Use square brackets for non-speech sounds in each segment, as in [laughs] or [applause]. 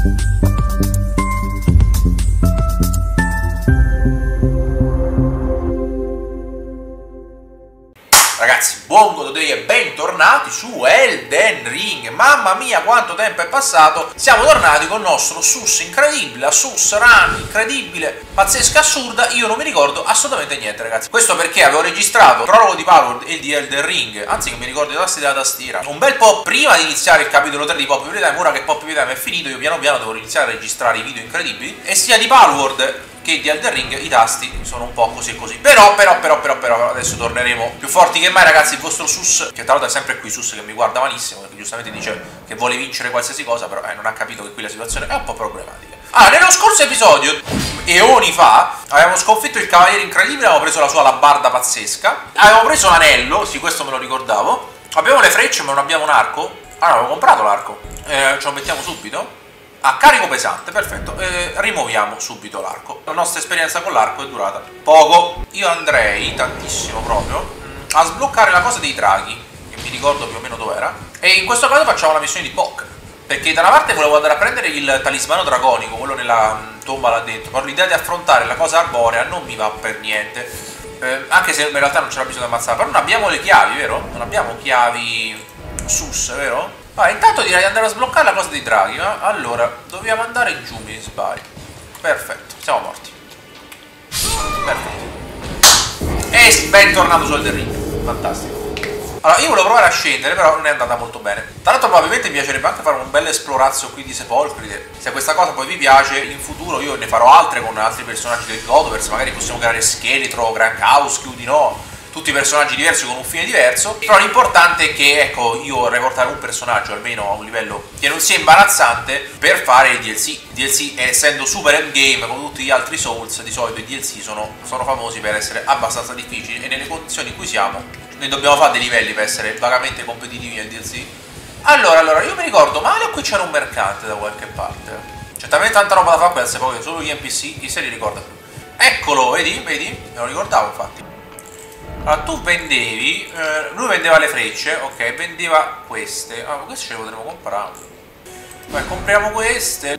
Thank you. Buon gododeio e bentornati su Elden Ring. Mamma mia, quanto tempo è passato. Siamo tornati con il nostro sus incredibile, la sus run incredibile, pazzesca, assurda. Io non mi ricordo assolutamente niente, ragazzi. Questo perché avevo registrato il prologo di Power e di Elden Ring, anzi che mi ricordo i tasti della tastiera. Un bel po' prima di iniziare il capitolo 3 di Pop Time, ora che Pop Time è finito, io piano piano devo iniziare a registrare i video incredibili. E sia di Palworld che di Elden Ring i tasti sono un po' così e così. Però, però, però, però, però, adesso torneremo più forti che mai, ragazzi. Il vostro Sus, che tra l'altro è sempre qui, Sus che mi guarda malissimo, perché giustamente dice che vuole vincere qualsiasi cosa, però eh, non ha capito che qui la situazione è un po' problematica. Ah, nello scorso episodio, eoni fa, avevamo sconfitto il cavaliere incredibile, avevamo preso la sua alabarda pazzesca, avevamo preso l'anello, sì, questo me lo ricordavo, abbiamo le frecce ma non abbiamo un arco. Ah, no, avevo comprato l'arco. Eh, ce lo mettiamo subito. Ah, carico pesante, perfetto. Eh, rimuoviamo subito l'arco. La nostra esperienza con l'arco è durata poco. Io andrei, tantissimo proprio, a sbloccare la cosa dei draghi, che mi ricordo più o meno dov'era. E in questo caso facciamo la missione di Pok. Perché da una parte volevo andare a prendere il talismano dragonico, quello nella mm, tomba là dentro, però l'idea di affrontare la cosa arborea non mi va per niente. Eh, anche se in realtà non c'era bisogno di ammazzare. Però non abbiamo le chiavi, vero? Non abbiamo chiavi sus, vero? Ah, intanto direi di andare a sbloccare la cosa dei draghi, ma allora dobbiamo andare giù, mi sbaglio. Perfetto, siamo morti. Perfetto. E bentornato su Elden Ring. Fantastico. Allora, io volevo provare a scendere, però non è andata molto bene. Tra l'altro probabilmente mi piacerebbe anche fare un bel esplorazio qui di sepolcri. Se questa cosa poi vi piace, in futuro io ne farò altre con altri personaggi del Godoverse. Magari possiamo creare Scheletro, Grankhaus, Chiudino tutti personaggi diversi con un fine diverso però l'importante è che ecco io vorrei portare un personaggio almeno a un livello che non sia imbarazzante per fare il DLC il DLC essendo super endgame come tutti gli altri Souls di solito i DLC sono, sono famosi per essere abbastanza difficili e nelle condizioni in cui siamo noi dobbiamo fare dei livelli per essere vagamente competitivi nel DLC allora allora io mi ricordo male o qui c'era un mercante da qualche parte. C'è talmente tanta roba da fare per poi solo gli NPC chi se li ricorda? Eccolo vedi vedi? Me lo ricordavo infatti allora tu vendevi, eh, lui vendeva le frecce, ok, vendeva queste. Ah, queste ce le potremo comprare. Vai, compriamo queste.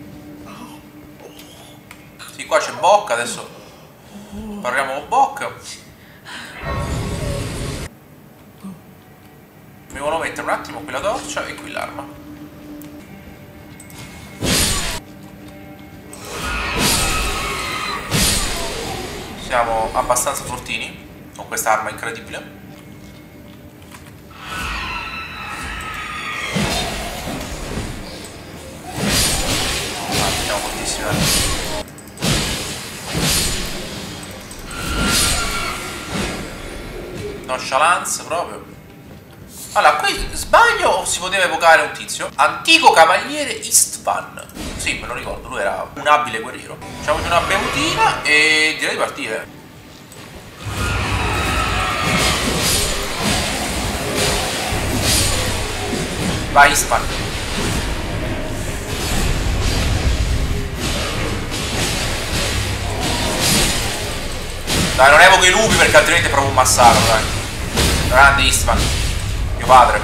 Sì, qua c'è Bocca, adesso parliamo con Bocca. Mi volevo mettere un attimo qui la torcia e qui l'arma. Siamo abbastanza fortini con questa arma incredibile. Abbiamo moltissime Nonchalance proprio. Allora, qui sbaglio o si poteva evocare un tizio? Antico cavaliere Istvan. Sì, me lo ricordo, lui era un abile guerriero. Facciamoci una bevutina e direi di partire. Vai Ispan. Dai, non evoco i lupi perché altrimenti è proprio un massacro, dai. Grande Istvan. Mio padre.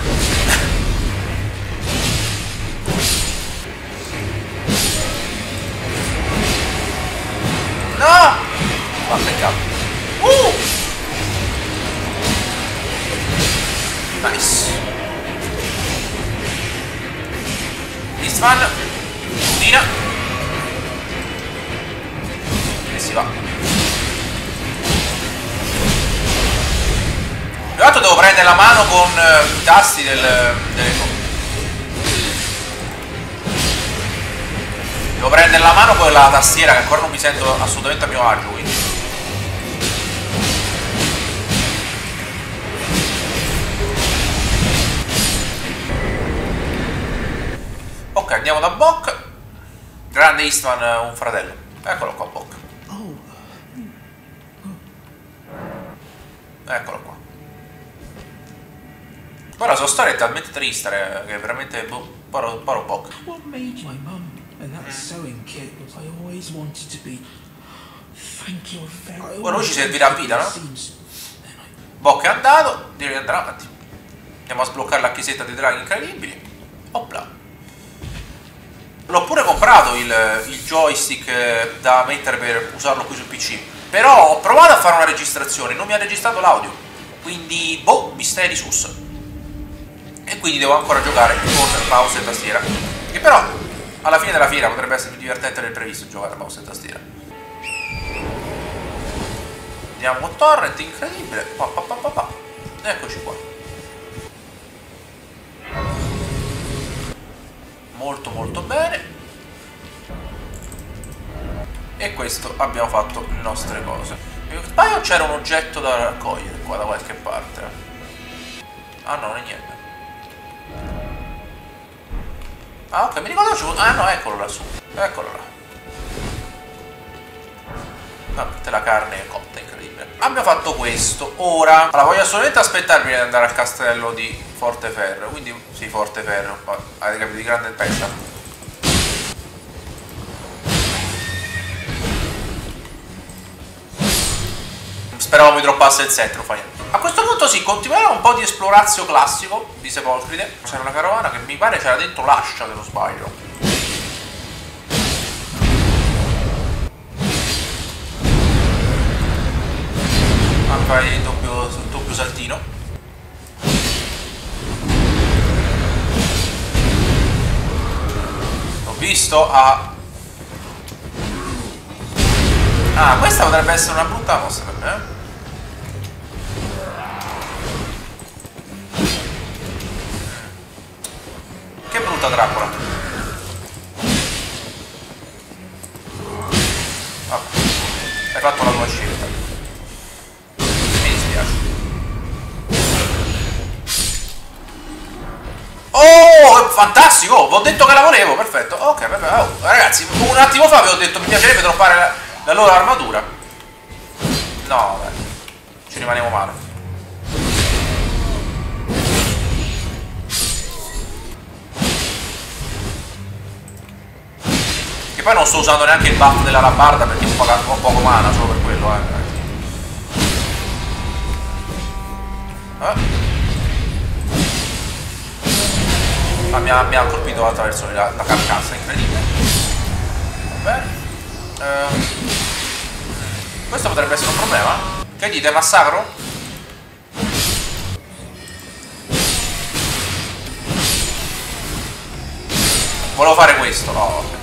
No! Ma peccato. Uh! Nice. Istvan Udina E si va. Più altro devo prendere la mano con uh, i tasti del, delle Devo prendere la mano con la tastiera che ancora non mi sento assolutamente a mio agio quindi Ok, andiamo da Bok. Grande Eastman, un fratello. Eccolo qua, Bok. Eccolo qua. Poi la sua storia è talmente triste che è veramente boh, paro, paro Bok. What made my mum and that sewing kit I always wanted to be. Thank you very Ora ci servirà vita, no? Bok è andato, direi di andare avanti. Andiamo a sbloccare la chiesetta dei draghi incredibili. Comprato il, il joystick eh, da mettere per usarlo qui sul PC. Però ho provato a fare una registrazione, non mi ha registrato l'audio. Quindi, boh, misteri sus. E quindi devo ancora giocare con mouse e tastiera. Che però, alla fine della fiera, potrebbe essere più divertente del previsto giocare a mouse e tastiera. Andiamo con torrent, incredibile. Pa, pa, pa, pa. Eccoci qua. Molto molto bene. E questo abbiamo fatto nostre cose. Sbaglio c'era un oggetto da raccogliere qua da qualche parte. Ah no, non è niente. Ah ok, mi ricordo giù. Ah no, eccolo lassù. Eccolo là. Tutta la carne è cotta, incredibile. Abbiamo fatto questo. Ora, allora, voglio assolutamente aspettarmi di andare al castello di Forteferro. Quindi, sì, Forteferro. Avete capito, di grande pesta. Speravo mi droppasse il set, non fa niente. A questo punto sì, continuerà un po' di esplorazio classico di Sepolcride. C'era una carovana che mi pare c'era dentro l'ascia, se non sbaglio. Ah, fai doppio, doppio saltino. Visto a... Ah, questa potrebbe essere una brutta mossa per me, brutta trappola. Vabbè. Hai fatto la tua scelta. Mi dispiace. Oh, fantastico! Vi ho detto che la volevo, perfetto. Ok, vabbè. Oh, ragazzi, un attimo fa vi ho detto mi piacerebbe droppare la, la loro armatura. No, vabbè. Ci rimaniamo male. Poi non sto usando neanche il buff della labarda perché ho poco, poco mana solo per quello, eh. eh. Ah, mi, ha, mi ha colpito attraverso la, la carcassa, incredibile. Va bene. Eh, questo potrebbe essere un problema. Che dite, massacro? Volevo fare questo, no,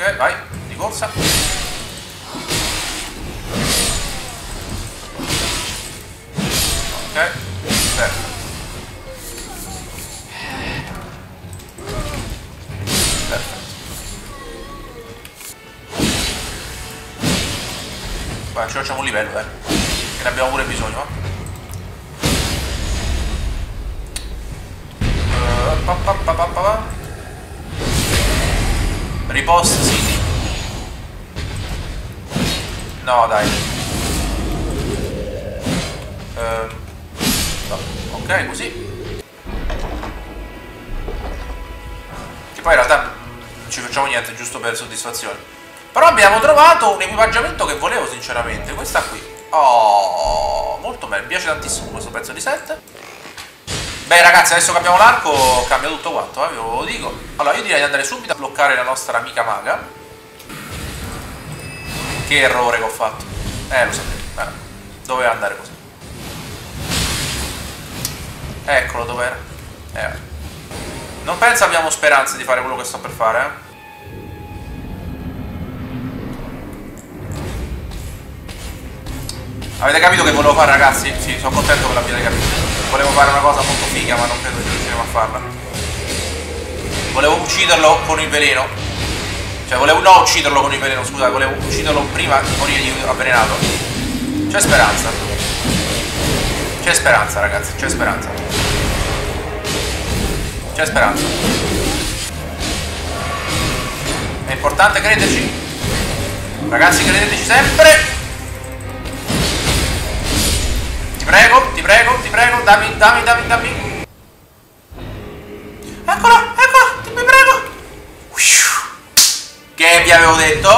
ok. Vai, di corsa. Ok. Perfetto. Vai, ci facciamo un livello, eh. Che ne abbiamo pure bisogno, eh. Uh, pa, pa, pa, Riposta City. No, dai. Uh, no. Ok, così. Che poi in realtà non ci facciamo niente, giusto per soddisfazione. Però abbiamo trovato un equipaggiamento che volevo sinceramente. Questa qui. Oh, molto bello. Mi piace tantissimo questo pezzo di set. Beh ragazzi, adesso che abbiamo l'arco cambia tutto quanto, eh, ve lo dico. Allora, io direi di andare subito a bloccare la nostra amica maga. Che errore che ho fatto. Eh, lo sapevo. Eh, doveva andare così. Eccolo, dov'era? Eh. Non penso abbiamo speranze di fare quello che sto per fare, eh. Avete capito che volevo fare ragazzi? Sì, sono contento che l'abbiate capito. Volevo fare una cosa molto figa ma non credo che riusciremo a farla. Volevo ucciderlo con il veleno. Cioè volevo no ucciderlo con il veleno, scusate, volevo ucciderlo prima di morire avvelenato. C'è speranza. C'è speranza ragazzi, c'è speranza. C'è speranza. È importante crederci. Ragazzi credeteci sempre. Prego, ti prego, ti prego, dammi, dammi, dammi, dammi. Eccola, eccola, ti prego. Che vi avevo detto?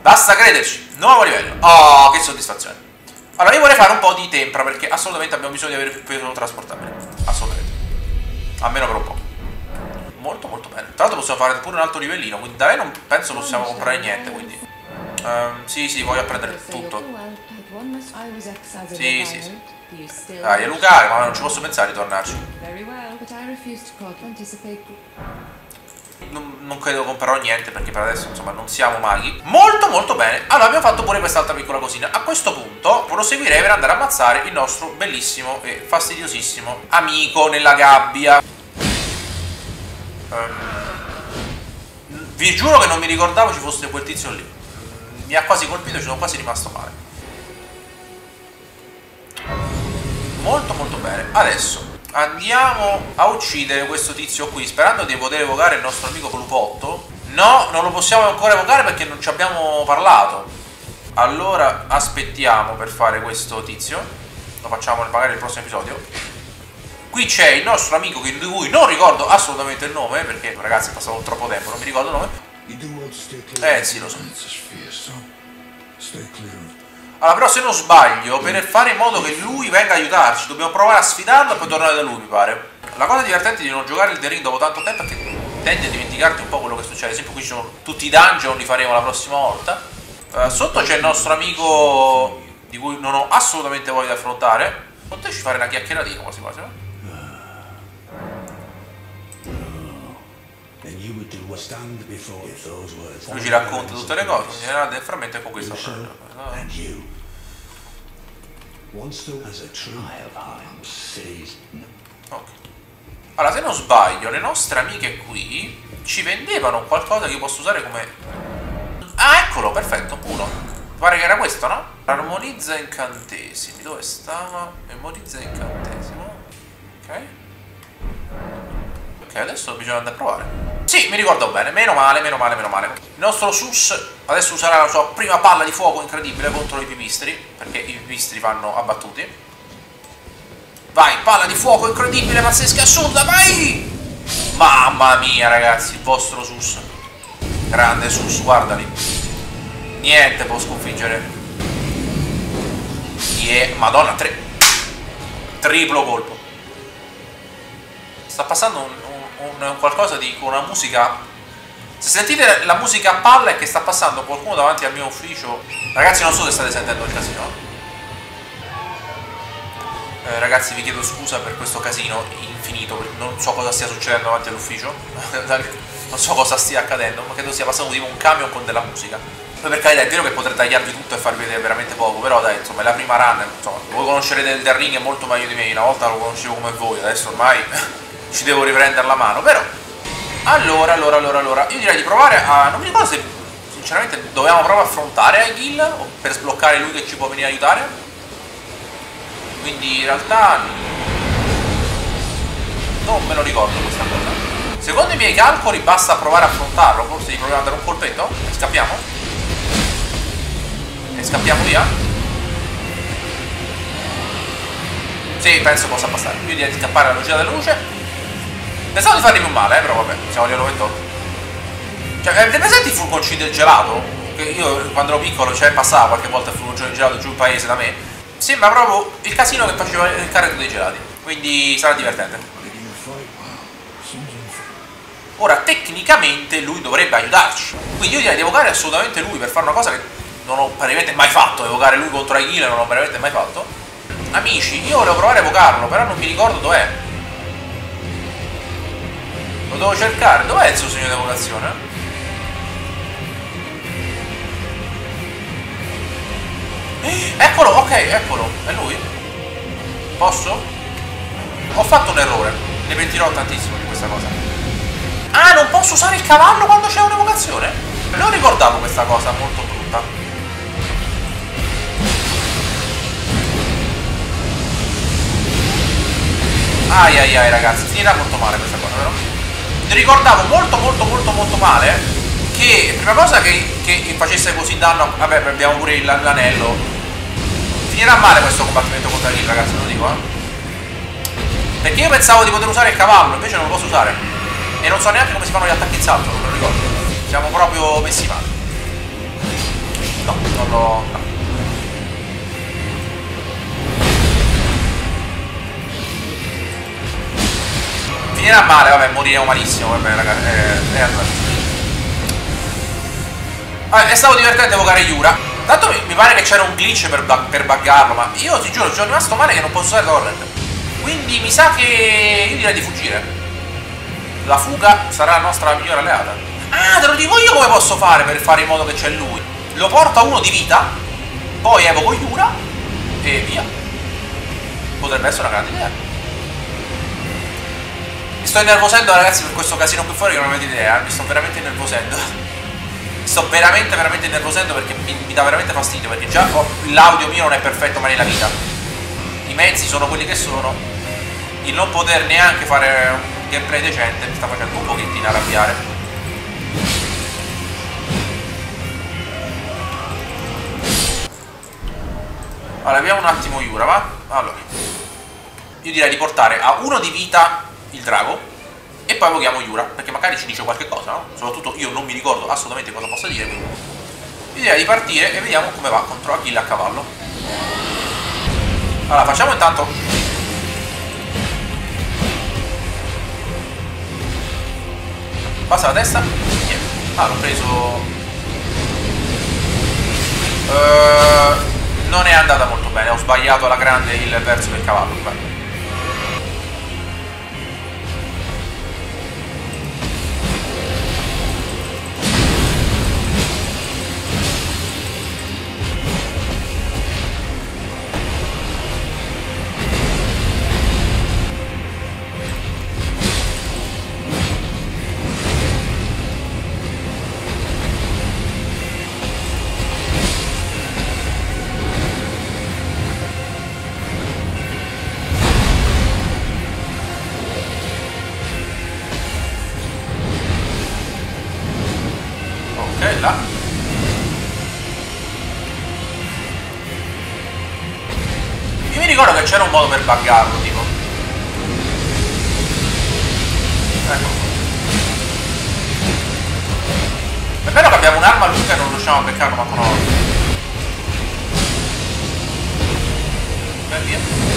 Basta crederci, nuovo livello. Oh, che soddisfazione. Allora, io vorrei fare un po' di tempra perché assolutamente abbiamo bisogno di avere un peso trasportabile. Assolutamente. Almeno per un possiamo fare pure un altro livellino, quindi da lei non penso possiamo comprare niente, quindi... Um, sì, sì, voglio prendere tutto. Sì, sì, sì. Dai, è Lucare, ma non ci posso pensare di tornarci. Non, non, credo comprerò niente perché per adesso insomma non siamo maghi. Molto molto bene. Allora abbiamo fatto pure quest'altra piccola cosina. A questo punto proseguirei per andare a ammazzare il nostro bellissimo e fastidiosissimo amico nella gabbia. Um, Vi giuro che non mi ricordavo ci fosse quel tizio lì. Mi ha quasi colpito e ci sono quasi rimasto male Molto molto bene. Adesso Andiamo a uccidere questo tizio qui Sperando di poter evocare il nostro amico Lupotto No, non lo possiamo ancora evocare perché non ci abbiamo parlato. Allora aspettiamo per fare questo tizio. Lo facciamo magari nel prossimo episodio. Qui c'è il nostro amico di cui non ricordo assolutamente il nome Perché ragazzi è passato troppo tempo, non mi ricordo il nome. Eh sì, lo so allora, però se non sbaglio, per fare in modo che lui venga a aiutarci, dobbiamo provare a sfidarlo e poi tornare da lui, mi pare. La cosa divertente di non giocare il The Ring dopo tanto tempo è che tendi a dimenticarti un po' quello che succede. Ad esempio qui ci sono tutti i dungeon, li faremo la prossima volta. Uh, sotto c'è il nostro amico di cui non ho assolutamente voglia di affrontare. Potessi fare una chiacchieratina quasi quasi, no? Lui ci racconta tutte le cose, in generale del frammento ecco questo. Ok. Allora, se non sbaglio, le nostre amiche qui ci vendevano qualcosa che io posso usare come... Ah, eccolo, perfetto, uno. Pare che era questo, no? Armonizza incantesimi. Dove stava? Memorizza incantesimo. Ok. Ok, adesso bisogna andare a provare. Sì, mi ricordo bene, meno male, meno male, meno male. Il nostro Sus adesso userà la sua prima palla di fuoco incredibile contro i pipistri, perché i pipistri vanno abbattuti. Vai, palla di fuoco incredibile, pazzesca, assurda, vai! Mamma mia, ragazzi, il vostro Sus. Grande Sus, guardali. Niente può sconfiggere. Yeah, madonna, tre. Triplo colpo. Sta passando un, un qualcosa di una musica se sentite la musica a palla è che sta passando qualcuno davanti al mio ufficio. Ragazzi non so se state sentendo il casino. Eh, ragazzi vi chiedo scusa per questo casino infinito non so cosa stia succedendo davanti all'ufficio. [laughs] Non so cosa stia accadendo ma credo stia passando tipo un camion con della musica. Poi per carità è vero che potrei tagliarvi tutto e farvi vedere veramente poco però dai insomma è la prima run insomma. Voi conoscerete il The molto meglio di me una volta lo conoscevo come voi adesso ormai [laughs] ci devo riprendere la mano, però allora, allora, allora, allora, io direi di provare a... non mi ricordo se sinceramente dovevamo proprio affrontare Aigil o per sbloccare lui che ci può venire a aiutare? Quindi in realtà non me lo ricordo questa cosa. Secondo i miei calcoli basta provare a affrontarlo forse gli proviamo a dare un colpetto? E scappiamo? E scappiamo via? Sì penso possa passare io direi di scappare alla velocità della luce Pensavo di fargli più male, eh, però vabbè, siamo livello 28. Cioè, avete presenti i furgoncini del gelato? Che io quando ero piccolo, cioè, passava qualche volta il furgoncino del gelato giù in paese da me. Sembra proprio il casino che faceva il carretto dei gelati. Quindi sarà divertente. Ora, tecnicamente lui dovrebbe aiutarci. Quindi io direi di evocare assolutamente lui per fare una cosa che non ho praticamente mai fatto. Evocare lui contro Achille non ho veramente mai fatto. Amici, io volevo provare a evocarlo, però non mi ricordo dov'è. Lo devo cercare. Dov'è il suo segno di evocazione? Eccolo, ok, eccolo. È lui? Posso? Ho fatto un errore. Ne pentirò tantissimo di questa cosa. Ah, non posso usare il cavallo quando c'è un'evocazione? Non ricordavo questa cosa molto brutta. Ai ai ai ragazzi, finirà molto male questa cosa, vero? Mi ricordavo molto molto molto molto male che prima cosa che, che facesse così danno vabbè abbiamo pure l'anello. Finirà male questo combattimento contro Lil ragazzi lo dico eh. Perché io pensavo di poter usare il cavallo invece non lo posso usare. E non so neanche come si fanno gli attacchi in salto non lo ricordo. Siamo proprio messi male. No non lo finirà male, vabbè, moriremo malissimo, vabbè ragazzi, eh, eh, Ah, è stato divertente evocare Yura. Tanto mi, mi pare che c'era un glitch per, per buggarlo, ma io ti giuro, ci sono rimasto male che non posso usare torrent. Quindi mi sa che io direi di fuggire. La fuga sarà la nostra migliore alleata. Ah, te lo dico io come posso fare per fare in modo che c'è lui. Lo porto a uno di vita, poi evoco Yura e via. Potrebbe essere una grande idea. Mi sto innervosendo ragazzi per questo casino qui fuori che non avete idea, mi sto veramente innervosendo sto veramente veramente nervosendo perché mi, mi dà veramente fastidio perché già l'audio mio non è perfetto mai nella vita. I mezzi sono quelli che sono. Il non poter neanche fare un gameplay decente mi sta facendo un pochettino arrabbiare. Allora vediamo un attimo Yura va? Allora io direi di portare a uno di vita il drago e poi evochiamo Yura, perché magari ci dice qualche cosa, no? Soprattutto io non mi ricordo assolutamente cosa possa dire, quindi direi di partire e vediamo come va contro Achille a cavallo. Allora, facciamo intanto... Passa la testa. Niente. Ah, l'ho preso... Uh, non è andata molto bene, ho sbagliato alla grande il verso del cavallo. Beh. Buggarlo, tipo. Ecco. È vero che abbiamo un'arma lunga e non riusciamo a beccarlo manco una volta. Beh, via.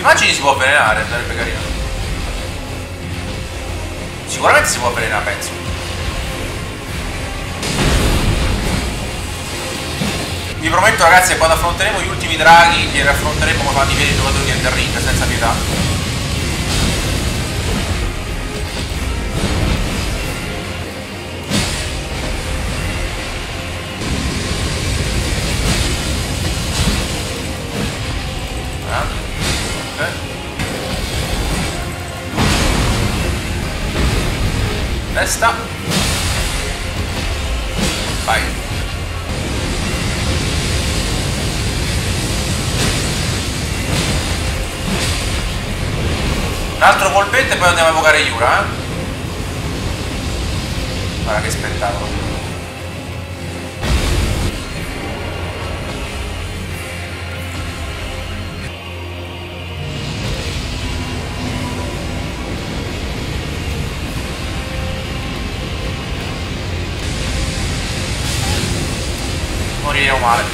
Immagini si può avvelenare, sarebbe carino. Sicuramente si può avvelenare, penso. Vi prometto ragazzi che quando affronteremo gli ultimi draghi li affronteremo come fanno i veri giocatori Ender Ring senza pietà. Testa. Vai. Un altro colpetto e poi andiamo a evocare Yura eh? guarda che spettacolo moriremo male.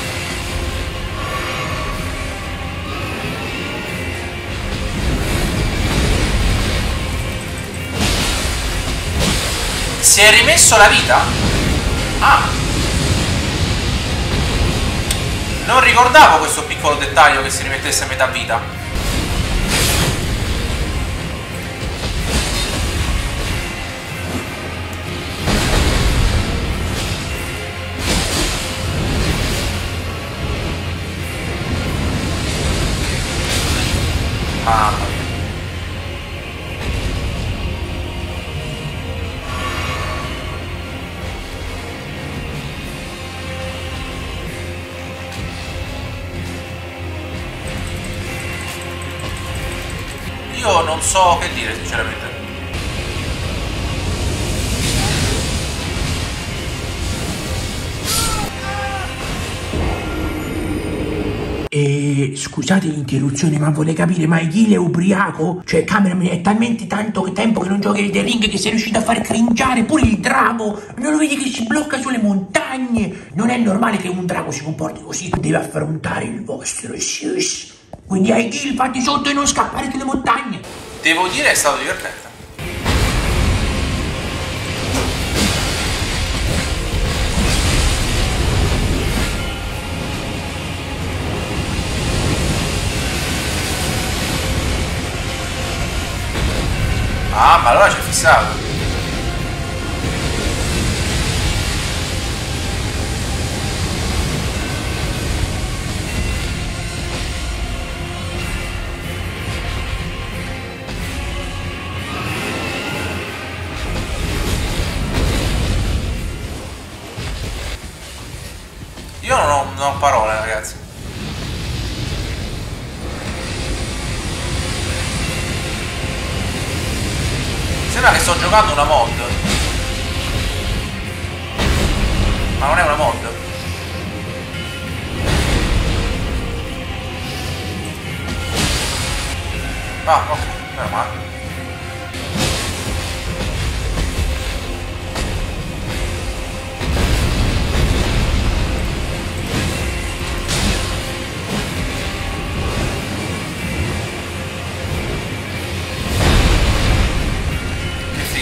Si è rimesso la vita? Ah! Non ricordavo questo piccolo dettaglio che si rimettesse a metà vita. Che dire sinceramente. E scusate l'interruzione, ma vorrei capire, ma Ghil è ubriaco? Cioè, Cameraman, è talmente tanto tempo che non giochi il The Ring che sei riuscito a far cringiare pure il drago. Non lo vedi che si blocca sulle montagne? Non è normale che un drago si comporti così. Deve affrontare il vostro Zeus. Quindi ai Ghil, fatti sotto e non scappare dalle montagne. Devo dire è stato divertente. Ah, ma allora c'è fissato. Sembra che sto giocando una mod. Ma non è una mod. Ah, ok, meno male.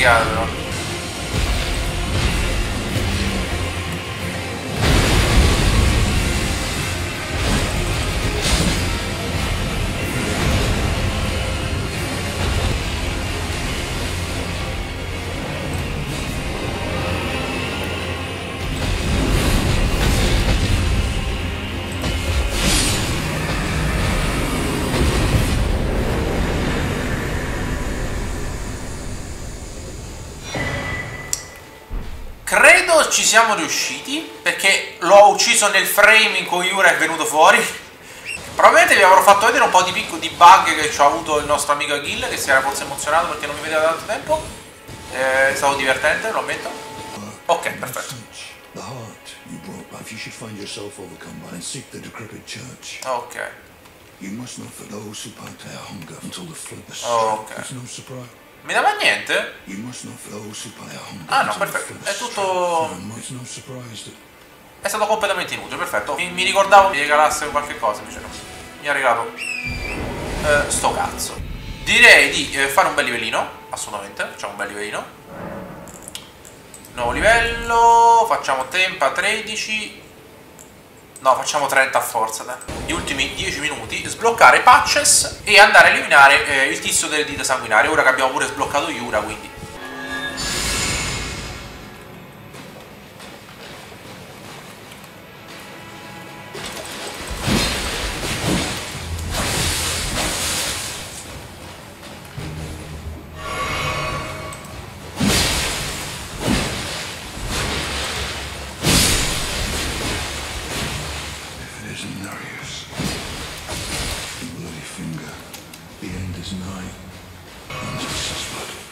Che ci siamo riusciti perché l'ho ucciso nel frame in cui Yura è venuto fuori. Probabilmente vi avrò fatto vedere un po' di picco di bug che ci ha avuto il nostro amico Aghil che si era forse emozionato perché non mi vedeva da tanto tempo. Eh, È stato divertente, lo ammetto. Ok, perfetto. Ok. You must know for those who to their hunger until the flood is Oh, okay. It's no surprise. Mi dava niente? Ah, no, perfetto. È tutto- È stato completamente inutile, perfetto. Mi, mi ricordavo mi regalasse qualche cosa, invece no. Mi ha regalato eh, sto cazzo. Direi di eh, fare un bel livellino, assolutamente. Facciamo un bel livellino. Nuovo livello, facciamo tempa 13. No, facciamo 30 a forza, dai. Gli ultimi 10 minuti, sbloccare patches e andare a eliminare eh, il tizio delle dita sanguinarie. Ora che abbiamo pure sbloccato Yura, quindi. The end is nigh. And Jesus' blood.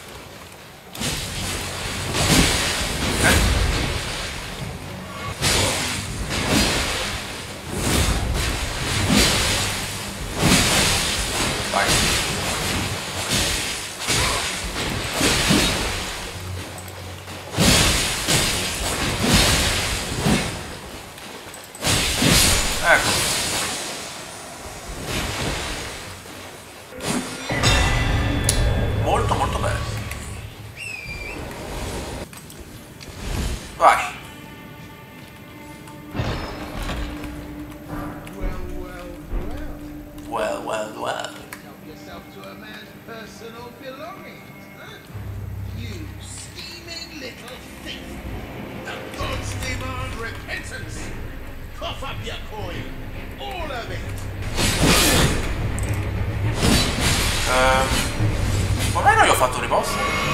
Puff up your coin. All of it. Eh, ormai non ho fatto riposto.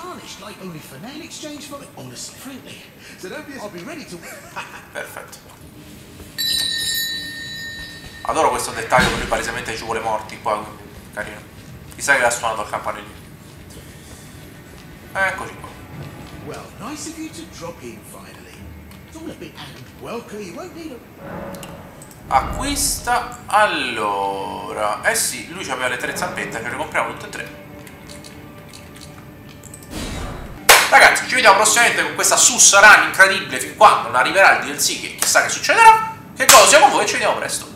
Tarnished, like only for now. In exchange for, honestly, frankly. So don't be. I'll be ready to. [laughs] Perfetto. Adoro questo dettaglio che lui palesemente ci vuole morti qua. Carino. Chissà che l'ha suonato il campanellino. Eccoci qua. well, nice of you to drop in finally. It's all a bit and welcome. You won't need a. Acquista. Allora. Eh sì, lui aveva le tre zampette, ce le compriamo tutte e tre. Ragazzi, ci vediamo prossimamente con questa sus run incredibile fin quando non arriverà il DLC che chissà che succederà. Che cosa siamo voi ci vediamo presto.